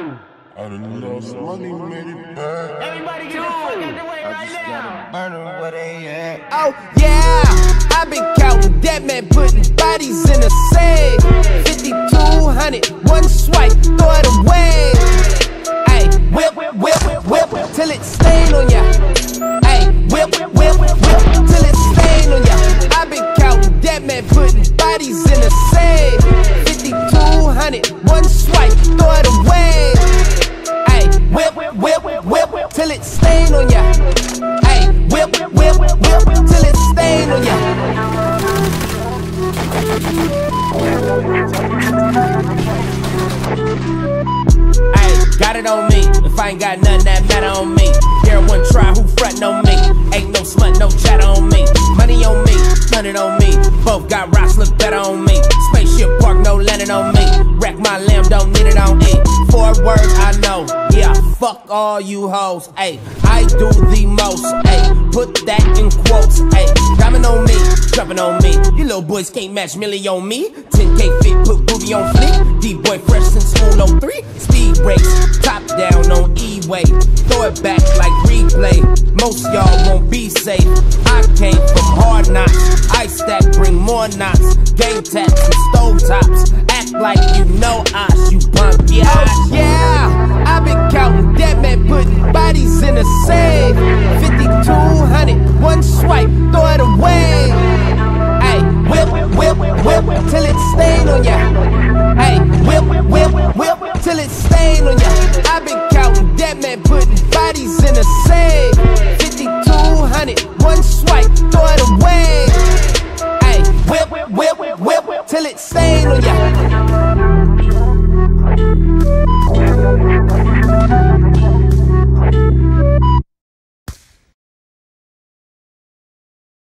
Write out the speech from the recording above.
One. I done lost money, made it back. Everybody get the fuck out the way right now. Murder where they at. Oh yeah, I've been counting dead men putting bodies in a safe. Got it on me. If I ain't got nothing that matter on me. Here one try who frontin' on me. Ain't no smut, no chatter on me. Money on me, hundred on me. Both got rocks, look better on me. Spaceship park, no landing on me. Wreck my lamb, don't need it on E. Four words I know. Yeah, fuck all you hoes. Ayy, I do the most. Ayy, put that in quotes. Ayy, diamond on me, jumping on me. You little boys can't match Millie on me. 10k fit, put booty on fleek. D-boy fresh since school on three. Speed race, safe. I came from hard knocks. Ice that bring more knots. Game taps and stove tops. Act like you know us, you punk yeah. Oh, yeah, I've been counting dead men, putting bodies in a safe. 5200, one swipe, throw it away. Hey, whip, whip, whip, till it's stain on ya. Hey, whip, whip, whip, till it's stain on ya. I've been counting dead men, putting bodies in a safe.